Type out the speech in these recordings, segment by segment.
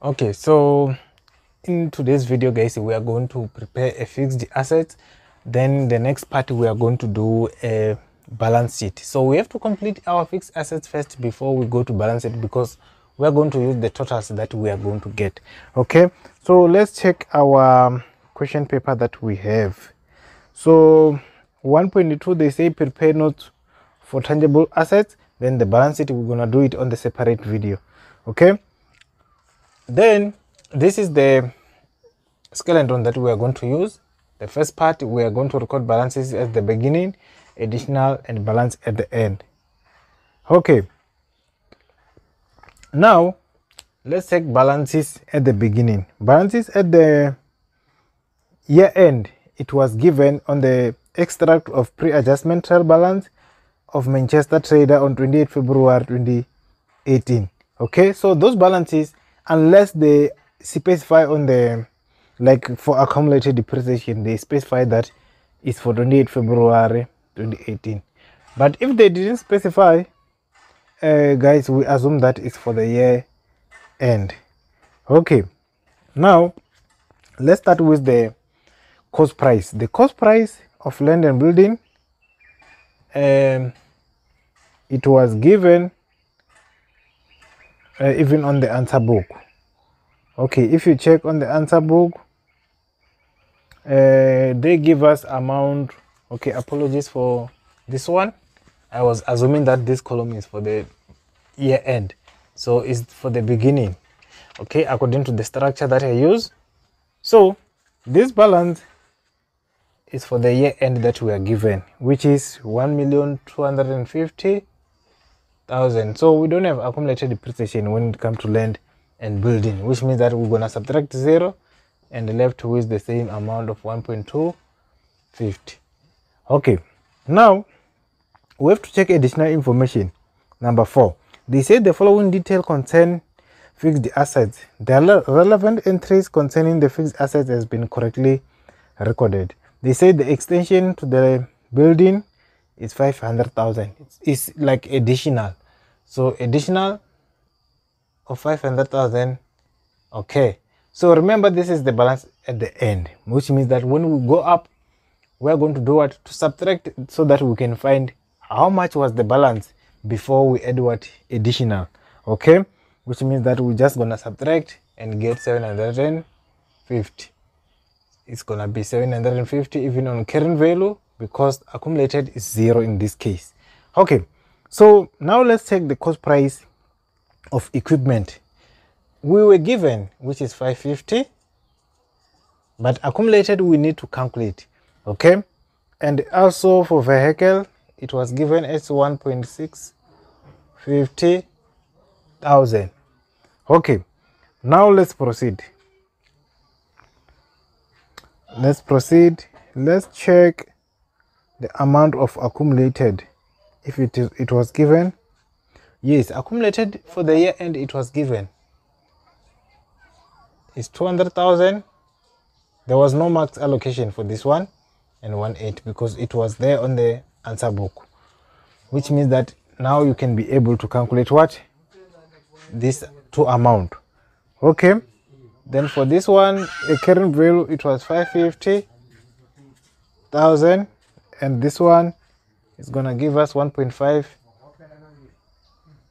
okay so in today's video guys we are going to prepare a fixed asset. Then the next part we are going to do a balance sheet. So we have to complete our fixed assets first before we go to balance it because we are going to use the totals that we are going to get. Okay so let's check our question paper that we have. So 1.2 they say prepare notes for tangible assets. Then the balance sheet we're gonna do it on the separate video. Okay then this is the skeleton that we are going to use. The first part we are going to record balances at the beginning additional and balance at the end. Okay. Now let's take balances at the beginning. Balances at the year end it was given on the extract of pre-adjustment trial balance of manchester trader on 28 february 2018 okay so those balances unless they specify on the like for accumulated depreciation they specify that it's for 28 february 2018 but if they didn't specify uh, guys we assume that it's for the year end. Okay now let's start with the cost price. The cost price of land and building um, it was given uh, even on the answer book. Okay if you check on the answer book uh, they give us amount. Okay apologies for this one. I was assuming that this column is for the year end. So it's for the beginning. Okay according to the structure that i use. So this balance is for the year end that we are given which is 1 million 250 thousand. So we don't have accumulated depreciation when it comes to land and building which means that we're gonna subtract zero and left with the same amount of 1.250 okay now we have to check additional information. Number four they say the following detail concern fixed assets. The relevant entries concerning the fixed assets has been correctly recorded. They say the extension to the building is 500,000 it's, it's like additional so additional of 500,000 okay. So remember this is the balance at the end which means that when we go up we're going to do what? To subtract so that we can find how much was the balance before we add what? Additional. Okay? Which means that we're just gonna subtract and get 750 it's gonna be 750 even on current value because accumulated is zero in this case. Okay so now let's take the cost price of equipment. We were given which is 550 but accumulated we need to calculate okay? And also for vehicle it was given as 1.650 thousand. Okay now let's proceed. Let's proceed. Let's check the amount of accumulated if it is it was given. Yes accumulated for the year end it was given. Is 200,000 there was no max allocation for this one and one eight because it was there on the answer book which means that now you can be able to calculate what? This two amount. Okay. Then for this one a current value it was 550 thousand. And this one is gonna give us 1.5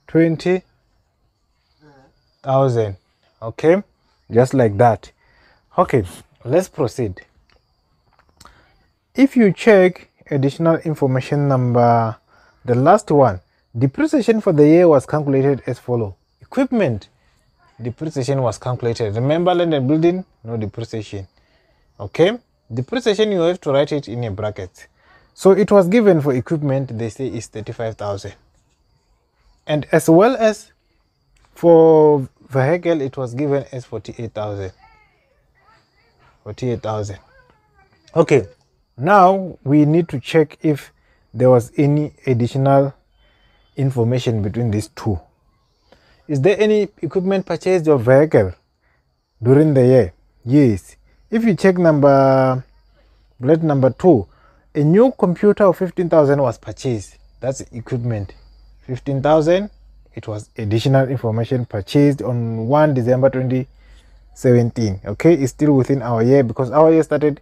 20 thousand. Okay? Just like that. Okay let's proceed. If you check additional information number the last one depreciation for the year was calculated as follow. Equipment depreciation was calculated. Remember land and building no depreciation. Okay? Depreciation you have to write it in a bracket so it was given for equipment they say is 35000 and as well as for vehicle it was given as 48000 48000 okay now we need to check if there was any additional information between these two. Is there any equipment purchased or vehicle during the year? Yes. If you check number bullet number two a new computer of 15000 was purchased. That's equipment. 15000 it was additional information purchased on 1 december 2017 okay it's still within our year because our year started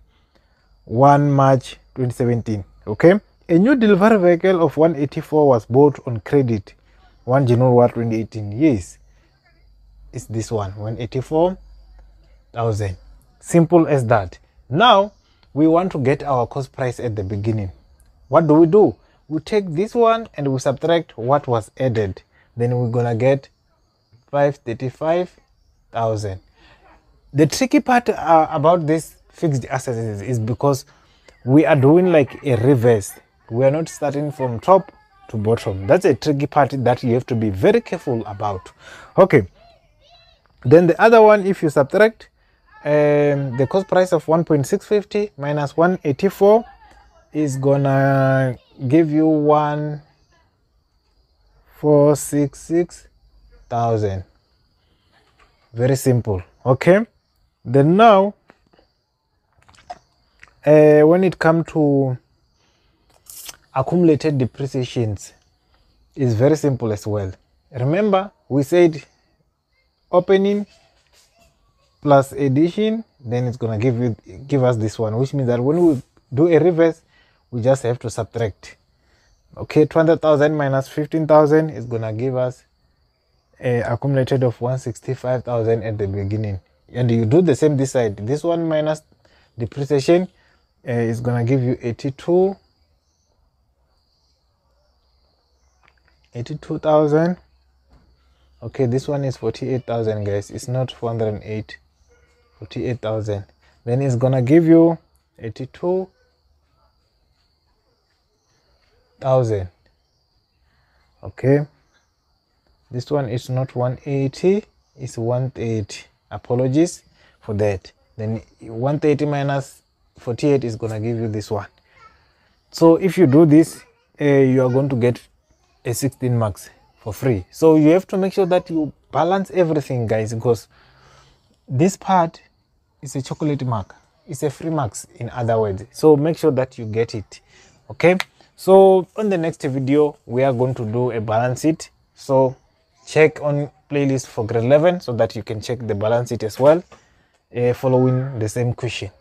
1 march 2017 okay a new delivery vehicle of 184 was bought on credit 1 january 2018 yes it's this one 184,000 simple as that. Now we want to get our cost price at the beginning. What do we do? We take this one and we subtract what was added. Then we're gonna get 535,000 the tricky part uh, about this fixed assets is, is because we are doing like a reverse. We are not starting from top to bottom. That's a tricky part that you have to be very careful about. Okay. Then the other one if you subtract um, the cost price of 1.650 minus 184 is gonna give you one four six six thousand. Very simple okay? Then now uh, when it comes to accumulated depreciations is very simple as well. Remember we said opening plus addition then it's gonna give you give us this one which means that when we do a reverse we just have to subtract. Okay 200,000 minus 15,000 is gonna give us a accumulated of 165,000 at the beginning. And you do the same this side. This one minus depreciation uh, is gonna give you 82 82,000 okay this one is 48,000 guys. It's not 408 48,000 then it's gonna give you 82,000 okay? This one is not 180 it's 130 apologies for that. Then 130 minus 48 is gonna give you this one. So if you do this uh, you are going to get a 16 marks for free. So you have to make sure that you balance everything guys because this part is a chocolate mark. It's a free marks in other words. So make sure that you get it okay? So on the next video we are going to do a balance sheet. So check on playlist for grade 11 so that you can check the balance sheet as well uh, following the same question